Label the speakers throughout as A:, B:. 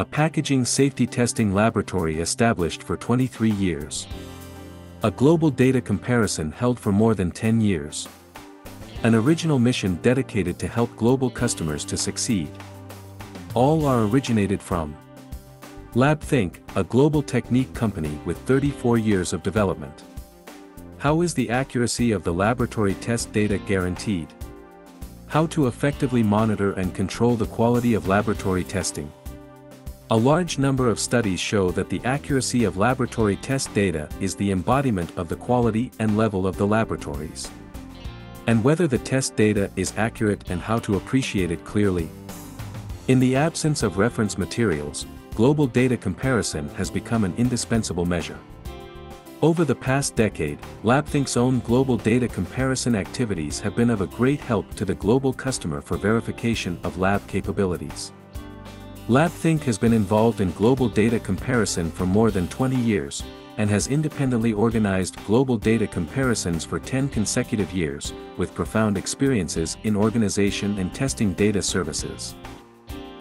A: a packaging safety testing laboratory established for 23 years. A global data comparison held for more than 10 years. An original mission dedicated to help global customers to succeed. All are originated from LabThink, a global technique company with 34 years of development. How is the accuracy of the laboratory test data guaranteed? How to effectively monitor and control the quality of laboratory testing. A large number of studies show that the accuracy of laboratory test data is the embodiment of the quality and level of the laboratories. And whether the test data is accurate and how to appreciate it clearly. In the absence of reference materials, global data comparison has become an indispensable measure. Over the past decade, LabThink's own global data comparison activities have been of a great help to the global customer for verification of lab capabilities. LabThink has been involved in global data comparison for more than 20 years, and has independently organized global data comparisons for 10 consecutive years, with profound experiences in organization and testing data services.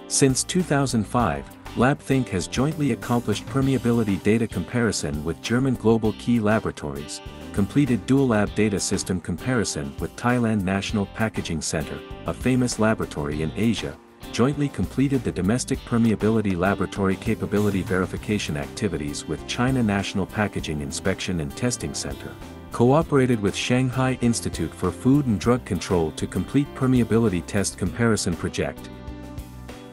A: Since 2005, LabThink has jointly accomplished permeability data comparison with German Global Key Laboratories, completed dual lab data system comparison with Thailand National Packaging Center, a famous laboratory in Asia, jointly completed the domestic permeability laboratory capability verification activities with China National Packaging Inspection and Testing Center, cooperated with Shanghai Institute for Food and Drug Control to complete permeability test comparison project,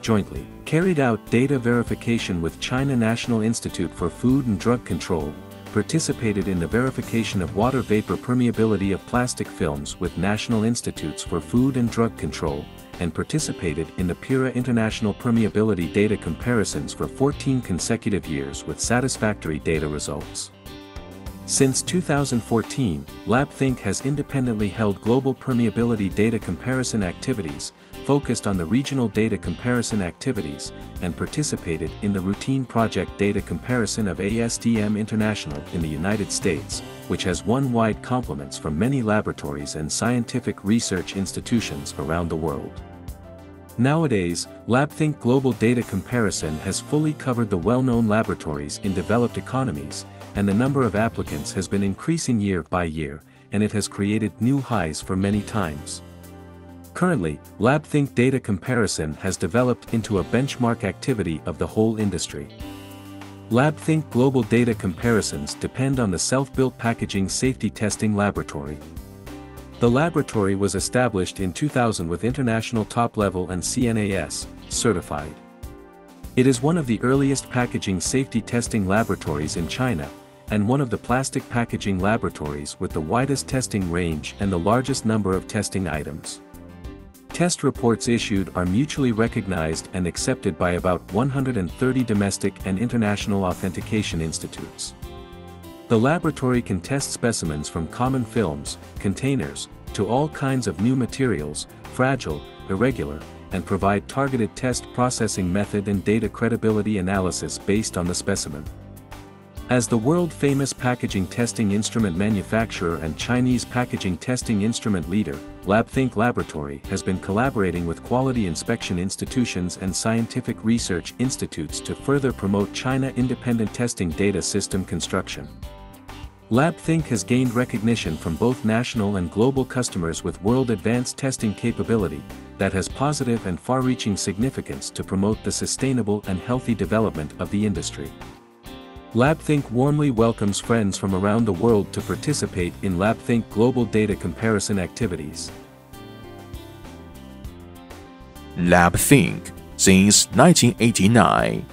A: jointly, carried out data verification with China National Institute for Food and Drug Control, participated in the verification of water vapor permeability of plastic films with National Institutes for Food and Drug Control, and participated in the PIRA International Permeability Data Comparisons for 14 consecutive years with satisfactory data results. Since 2014, LabThink has independently held global permeability data comparison activities, focused on the regional data comparison activities, and participated in the routine project data comparison of ASTM International in the United States, which has won wide compliments from many laboratories and scientific research institutions around the world. Nowadays, LabThink Global Data Comparison has fully covered the well-known laboratories in developed economies, and the number of applicants has been increasing year by year, and it has created new highs for many times. Currently, LabThink Data Comparison has developed into a benchmark activity of the whole industry. LabThink Global Data Comparisons depend on the self-built packaging safety testing laboratory. The laboratory was established in 2000 with international top-level and CNAS, certified. It is one of the earliest packaging safety testing laboratories in China, and one of the plastic packaging laboratories with the widest testing range and the largest number of testing items. Test reports issued are mutually recognized and accepted by about 130 domestic and international authentication institutes. The laboratory can test specimens from common films, containers, to all kinds of new materials, fragile, irregular, and provide targeted test processing method and data credibility analysis based on the specimen. As the world-famous packaging testing instrument manufacturer and Chinese packaging testing instrument leader, LabThink Laboratory has been collaborating with quality inspection institutions and scientific research institutes to further promote China independent testing data system construction. LabThink has gained recognition from both national and global customers with world advanced testing capability, that has positive and far-reaching significance to promote the sustainable and healthy development of the industry. LabThink warmly welcomes friends from around the world to participate in LabThink global data comparison activities.
B: LabThink since 1989